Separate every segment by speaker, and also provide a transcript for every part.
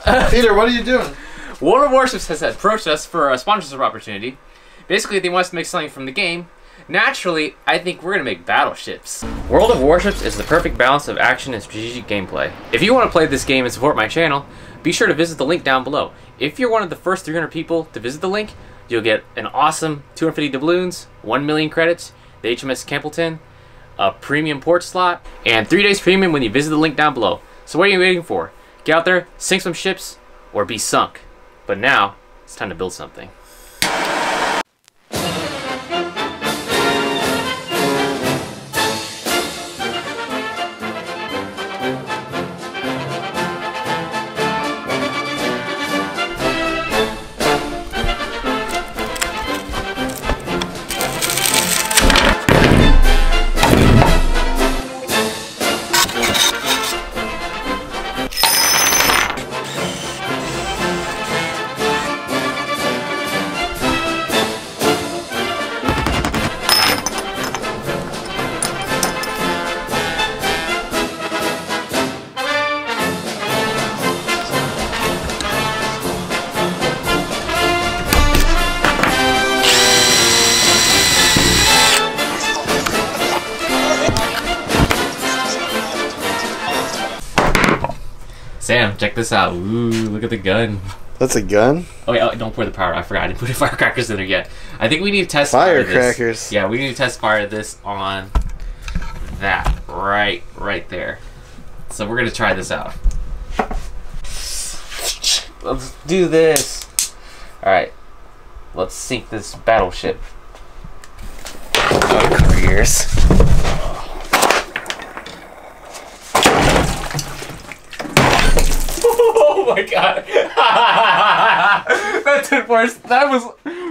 Speaker 1: Peter, what are you doing?
Speaker 2: World of Warships has approached us for a sponsorship opportunity. Basically, they want us to make something from the game. Naturally, I think we're gonna make battleships. World of Warships is the perfect balance of action and strategic gameplay. If you want to play this game and support my channel, be sure to visit the link down below. If you're one of the first 300 people to visit the link, you'll get an awesome 250 doubloons, 1 million credits, the HMS Campbeltown, a premium port slot, and 3 days premium when you visit the link down below. So what are you waiting for? Get out there, sink some ships, or be sunk. But now, it's time to build something. Sam, check this out. Ooh, look at the gun.
Speaker 1: That's a gun?
Speaker 2: Oh, wait, oh, don't pour the powder. I forgot. I didn't put firecrackers in there yet. I think we need to test fire this.
Speaker 1: Firecrackers.
Speaker 2: Yeah, we need to test fire this on that right, right there. So we're gonna try this out. Let's do this. All right, let's sink this battleship. Oh, careers. Oh my god. that did worse. That was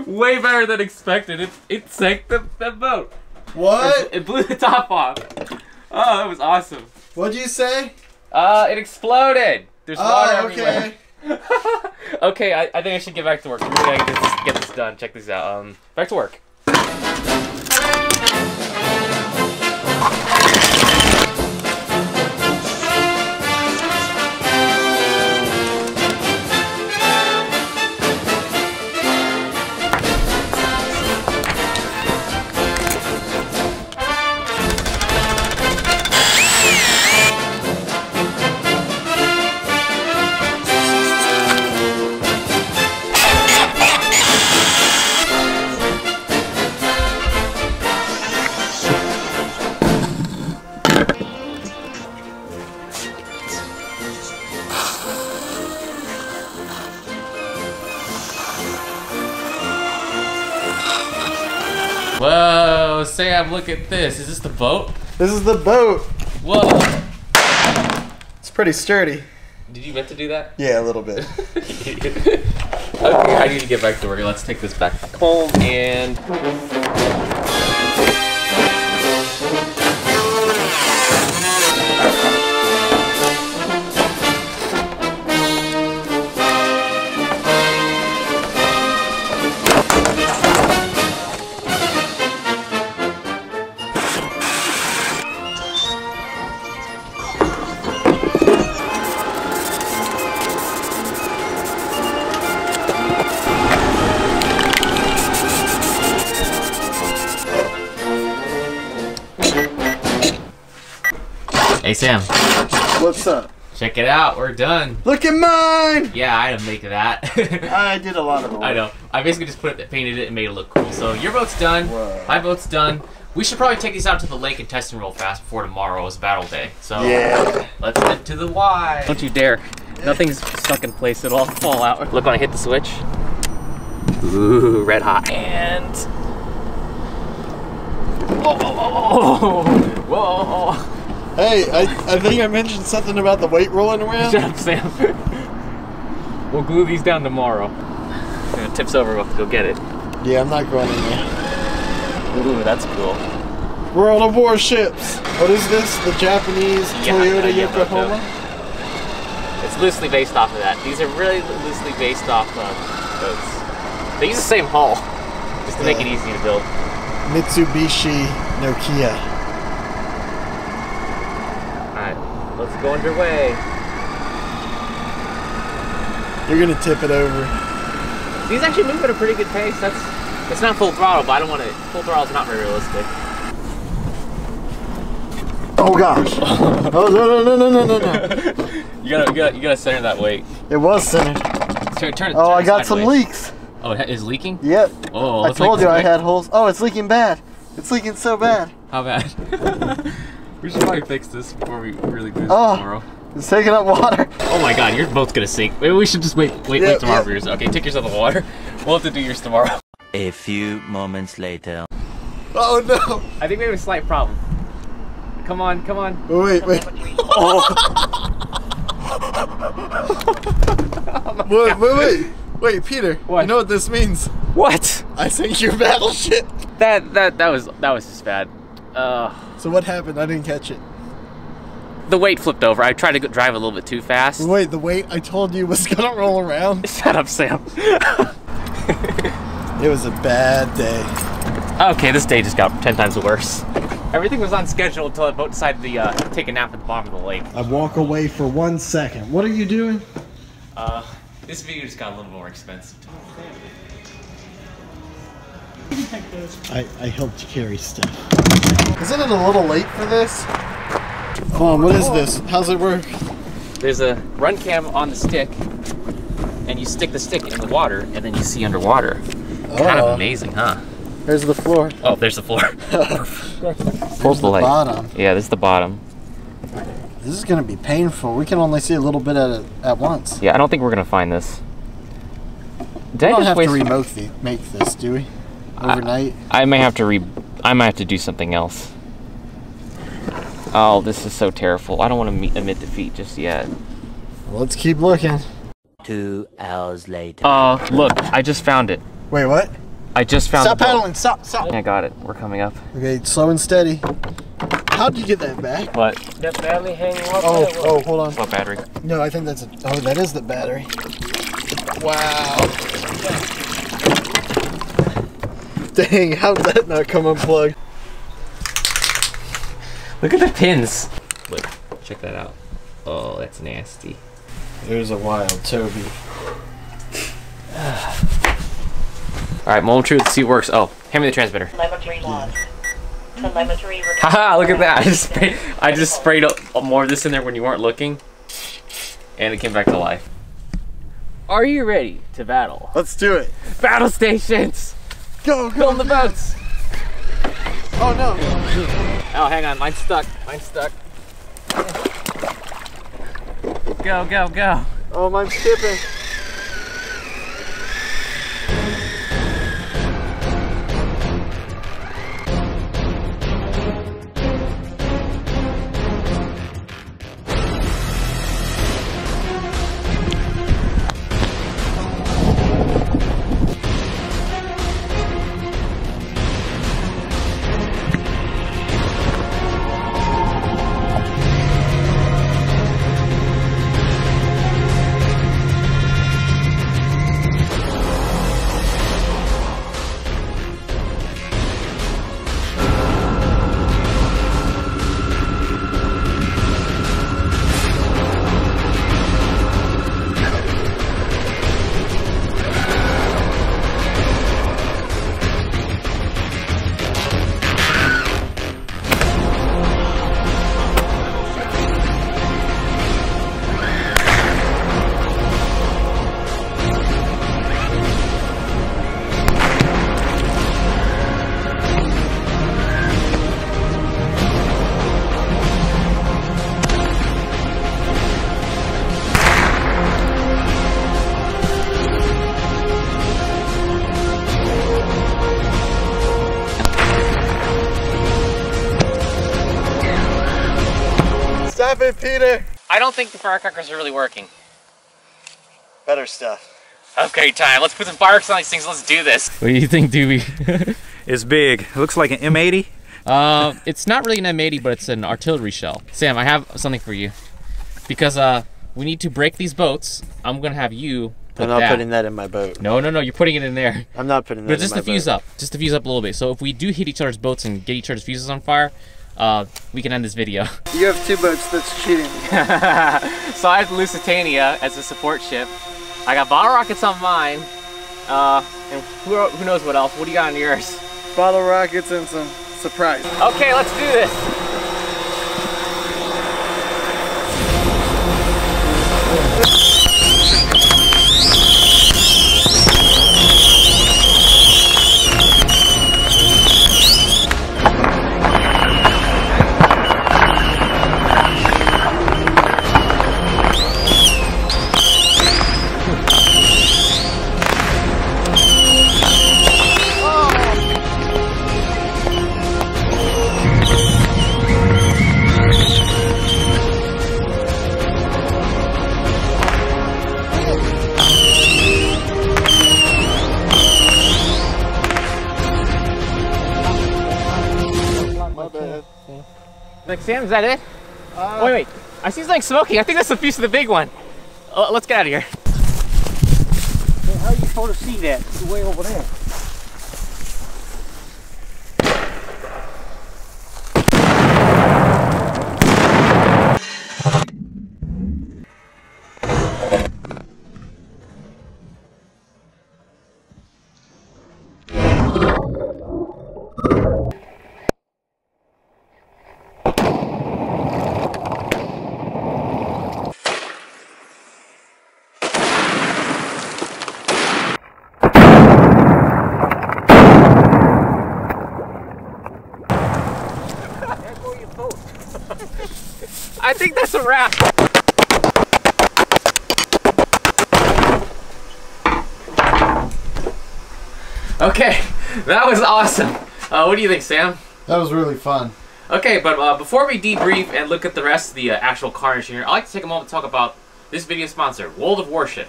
Speaker 2: way better than expected. It it sank the, the boat.
Speaker 1: What?
Speaker 2: It, it blew the top off. Oh, that was awesome.
Speaker 1: What'd you say?
Speaker 2: Uh, it exploded. There's water
Speaker 1: Oh, okay.
Speaker 2: everywhere. okay, I, I think I should get back to work. We gotta get this, get this done. Check this out. Um, back to work. Sam, look at this. Is this the boat?
Speaker 1: This is the boat.
Speaker 2: Whoa.
Speaker 1: It's pretty sturdy.
Speaker 2: Did you meant to do that?
Speaker 1: Yeah, a little bit.
Speaker 2: okay, I need to get back to work. Let's take this back home and. Sam,
Speaker 1: What's up?
Speaker 2: check it out. We're done.
Speaker 1: Look at mine!
Speaker 2: Yeah, I had to make that.
Speaker 1: I did a lot of it.
Speaker 2: I know. I basically just put it, painted it, and made it look cool. So your vote's done.
Speaker 1: Whoa.
Speaker 2: My vote's done. We should probably take these out to the lake and test them real fast before tomorrow is battle day. So
Speaker 1: Yeah.
Speaker 2: let's head to the Y. Don't you dare. Nothing's stuck in place. It'll all fall out. Look when I hit the switch. Ooh, red hot. And. Whoa, whoa, whoa, whoa, whoa.
Speaker 1: Hey, I, I think I mentioned something about the weight rolling around.
Speaker 2: Shut up, Sam. we'll glue these down tomorrow. When it tips over, we'll have to go get it.
Speaker 1: Yeah, I'm not going in there.
Speaker 2: Ooh, that's cool.
Speaker 1: World of Warships. What is this? The Japanese
Speaker 2: Yeah,
Speaker 1: Toyota
Speaker 2: yeah,
Speaker 1: Yokohama?
Speaker 2: It's loosely based off of that. These are really loosely based off of boats. They use the same hull, just to make it easy to build.
Speaker 1: Mitsubishi Nokia.
Speaker 2: Alright, let's go underway.
Speaker 1: You're gonna tip it over.
Speaker 2: These actually move at a pretty good pace. That's it's not full throttle, but I don't want to. Full throttle is not very realistic.
Speaker 1: Oh gosh. oh no no no no no no no.
Speaker 2: You gotta, you gotta, you gotta center that weight.
Speaker 1: It was centered.
Speaker 2: Turn, turn,
Speaker 1: Oh,
Speaker 2: turn
Speaker 1: I
Speaker 2: it
Speaker 1: got some
Speaker 2: sideways.
Speaker 1: leaks.
Speaker 2: Oh, it is leaking.
Speaker 1: Yep.
Speaker 2: Oh,
Speaker 1: I told
Speaker 2: make
Speaker 1: you I had holes. Oh, it's leaking bad. It's leaking so bad.
Speaker 2: How bad? we should probably fix this before we really do this
Speaker 1: Oh.
Speaker 2: tomorrow.
Speaker 1: It's taking up water.
Speaker 2: Oh my god, you're both gonna sink. Maybe we should just wait, wait,
Speaker 1: Yeah,
Speaker 2: wait tomorrow
Speaker 1: yeah.
Speaker 2: for yours. Okay, take yours out of the water. We'll have to do yours tomorrow.
Speaker 3: A few moments later.
Speaker 1: Oh no.
Speaker 2: I think we have a slight problem. Come on, come on.
Speaker 1: Wait, wait. wait, wait, wait. Wait, Peter.
Speaker 2: What?
Speaker 1: You know what this means?
Speaker 2: What?
Speaker 1: I sank your battleship.
Speaker 2: That that that was that was just bad. Uh,
Speaker 1: So what happened? I didn't catch it.
Speaker 2: the weight flipped over. I tried to go- drive a little bit too fast.
Speaker 1: Wait, the weight I told you was gonna roll around.
Speaker 2: Shut up, Sam.
Speaker 1: It was a bad day.
Speaker 2: okay, this day just got ten times worse. Everything was on schedule until the boat decided to uh, take a nap at the bottom of the lake.
Speaker 1: I walk away for one second. What are you doing?
Speaker 2: Uh, this video just got a little more expensive.
Speaker 1: I, I helped carry stuff. Isn't it a little late for this? Come on, what is this? How's it work?
Speaker 2: There's a run cam on the stick, and you stick the stick in the water, and then you see underwater. Kind of
Speaker 1: Oh.
Speaker 2: amazing, huh?
Speaker 1: There's the floor.
Speaker 2: Oh, there's the floor. Pulls the light.
Speaker 1: Bottom.
Speaker 2: Yeah, this is the bottom.
Speaker 1: This is gonna be painful. We can only see a little bit at a, at once.
Speaker 2: Yeah, I don't think we're gonna find this. Did
Speaker 1: We
Speaker 2: I
Speaker 1: don't
Speaker 2: just
Speaker 1: have to remote the, make this, do we? Overnight.
Speaker 2: I may have to re. I might have to do something else. Oh, this is so terrible. I don't want to meet, admit defeat just yet.
Speaker 1: Let's keep looking.
Speaker 3: Two hours later.
Speaker 2: Uh, look, I just found it.
Speaker 1: Wait, what?
Speaker 2: I just found
Speaker 1: Stop
Speaker 2: the boat.
Speaker 1: paddling. Stop. Stop.
Speaker 2: I got it. We're coming up.
Speaker 1: Okay, slow and steady. How'd you get that back?
Speaker 2: What?
Speaker 4: That battery hanging up.
Speaker 1: Oh,
Speaker 4: there.
Speaker 1: oh, hold on.
Speaker 2: What battery?
Speaker 1: No, I think that's a. Oh, that is the battery. Wow. Dang, how'd that not come unplugged?
Speaker 2: Look at the pins. Look, check that out. Oh, that's nasty.
Speaker 1: There's a wild Toby.
Speaker 2: All right, moment of truth. See what works. Oh, hand me the transmitter.
Speaker 5: Telemetry lost. Telemetry recorded.
Speaker 2: Haha, look at that. I just sprayed, I just sprayed more of this in there when you weren't looking, and it came back to life. Are you ready to battle?
Speaker 1: Let's do it.
Speaker 2: Battle stations!
Speaker 1: Go, go.
Speaker 2: Build the boats!
Speaker 1: Oh no.
Speaker 2: Oh, hang on, mine's stuck. Mine's stuck. Go, go, go.
Speaker 1: Oh, mine's tipping.
Speaker 2: Think the firecrackers are really working.
Speaker 1: Better stuff.
Speaker 2: Okay, time. Let's put some fireworks on these things. Let's do this. What do you think, Doobie?
Speaker 4: It's big. It looks like an M80.
Speaker 2: Uh, it's not really an M80, but it's an artillery shell. Sam, I have something for you. Because uh, we need to break these boats. I'm gonna have you put
Speaker 1: I'm not
Speaker 2: that.
Speaker 1: putting that in my boat.
Speaker 2: No, no, no. You're putting it in there.
Speaker 1: I'm not putting that
Speaker 2: But
Speaker 1: in
Speaker 2: just
Speaker 1: my
Speaker 2: to fuse
Speaker 1: boat.
Speaker 2: up, just to fuse up a little bit. So if we do hit each other's boats and get each other's fuses on fire, uh, we can end this video.
Speaker 1: You have two boats. That's cheating.
Speaker 2: so I have Lusitania as a support ship, I got bottle rockets on mine. Uh, and who, who knows what else? What do you got on yours?
Speaker 1: Bottle rockets and some surprise.
Speaker 2: Okay, let's do this. Sam, is that it? wait, wait. I see something smoking. I think that's the piece of the big one. Uh, let's get out of here.
Speaker 6: How are you supposed to see that? It's way over there.
Speaker 2: Think that's a wrap. Okay, that was awesome. Uh, what do you think, Sam?
Speaker 1: That was really fun.
Speaker 2: Okay, but uh, before we debrief and look at the rest of the uh, actual carnage here, I'd like to take a moment to talk about this video sponsor, World of Warship.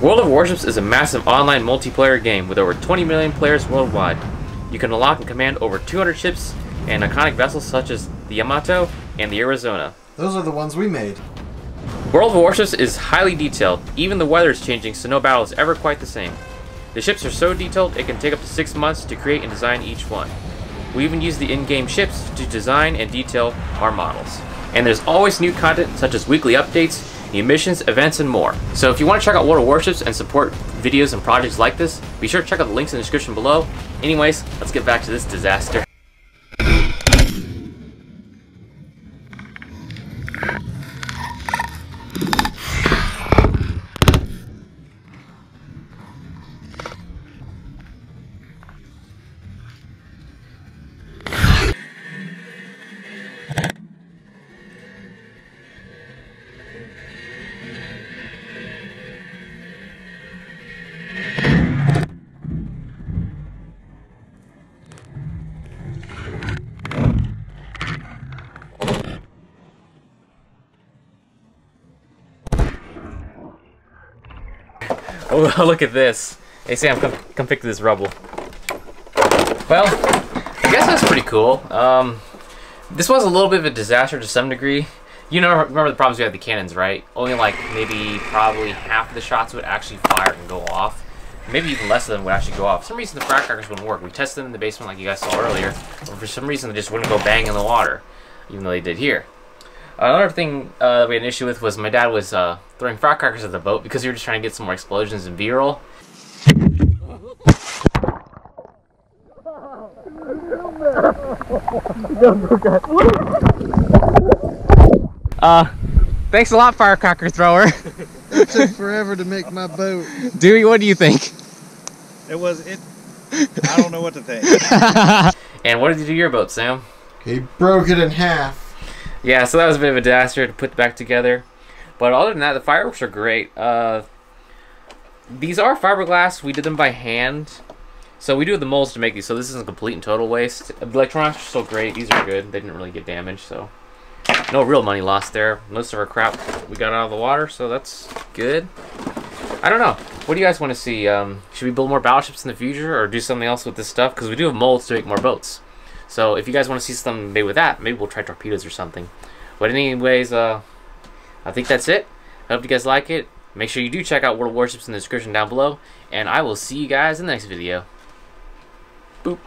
Speaker 2: World of Warships is a massive online multiplayer game with over 20 million players worldwide. You can unlock and command over 200 ships and iconic vessels such as the Yamato and the Arizona.
Speaker 1: Those are the ones we made.
Speaker 2: World of Warships is highly detailed. Even the weather is changing, so no battle is ever quite the same. The ships are so detailed, it can take up to 6 months to create and design each one. We even use the in-game ships to design and detail our models. And there's always new content such as weekly updates, new missions, events, and more. So if you want to check out World of Warships and support videos and projects like this, be sure to check out the links in the description below. Anyways, let's get back to this disaster. Oh, look at this. Hey Sam, come, come pick this rubble. Well, I guess that's pretty cool. Um, this was a little bit of a disaster to some degree. You know, remember the problems we had with the cannons, right? Only like maybe probably half of the shots would actually fire and go off. Maybe even less of them would actually go off. For some reason the frag crackers wouldn't work. We tested them in the basement like you guys saw earlier. But for some reason they just wouldn't go bang in the water. Even though they did here. Another thing uh, that we had an issue with was my dad was uh, throwing firecrackers at the boat because he was just trying to get some more explosions and B-roll. Uh, thanks a lot, firecracker thrower.
Speaker 1: It took forever to make my boat.
Speaker 2: Dewey, what do you think?
Speaker 6: It was it. I don't know what to think.
Speaker 2: And what did you do to your boat, Sam?
Speaker 1: He broke it in half.
Speaker 2: Yeah, so that was a bit of a disaster to put back together. But other than that, the fireworks are great. Uh, these are fiberglass. We did them by hand. So we do have the molds to make these, so this isn't complete and total waste. Electronics are still great. These are good. They didn't really get damaged, so no real money lost there. Most of our crap we got out of the water, so that's good. I don't know. What do you guys want to see? Um, should we build more battleships in the future, or do something else with this stuff? Because we do have molds to make more boats. So if you guys want to see something made with that, maybe we'll try torpedoes or something. But anyways, uh, I think that's it. I hope you guys like it. Make sure you do check out World Warships in the description down below. And I will see you guys in the next video. Boop.